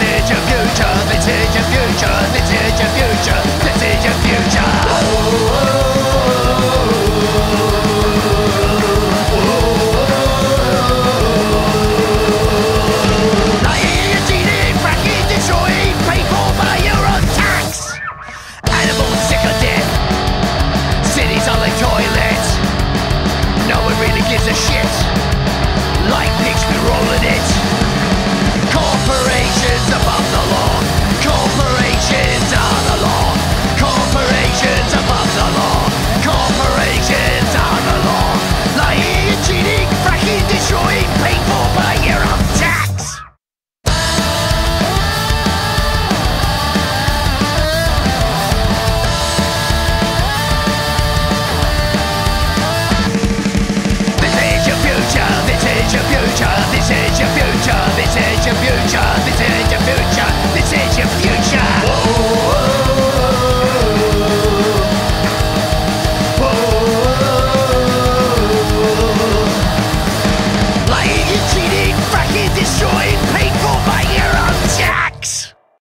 message. of